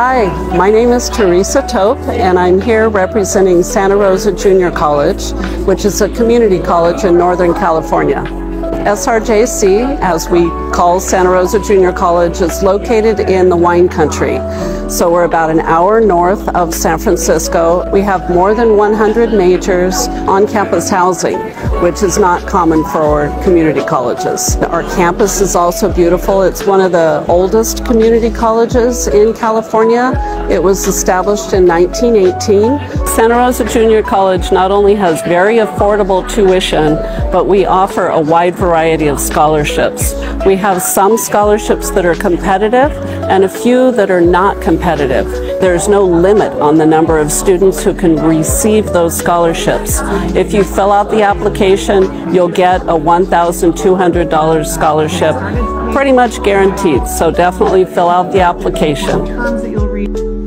Hi, my name is Teresa Tope, and I'm here representing Santa Rosa Junior College, which is a community college in Northern California. SRJC, as we call Santa Rosa Junior College, is located in the wine country. So we're about an hour north of San Francisco. We have more than 100 majors on campus housing, which is not common for community colleges. Our campus is also beautiful. It's one of the oldest community colleges in California. It was established in 1918. Santa Rosa Junior College not only has very affordable tuition, but we offer a wide variety of scholarships. We have some scholarships that are competitive and a few that are not competitive. There's no limit on the number of students who can receive those scholarships. If you fill out the application, you'll get a $1,200 scholarship, pretty much guaranteed. So definitely fill out the application.